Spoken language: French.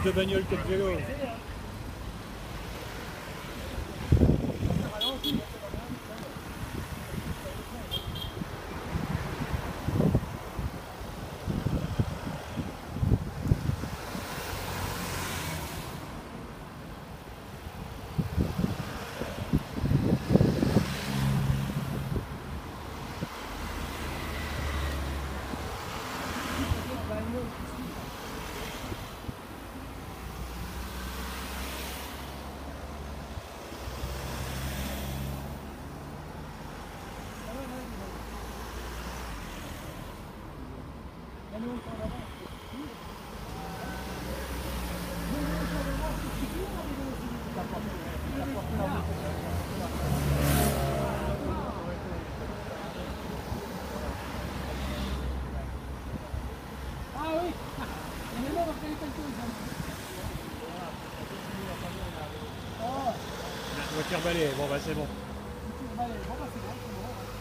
de bagnole que de vélo. Faire balayer. Bon, bah c'est bon. tu vas aller. Bon, bah, c'est bon, c'est bon.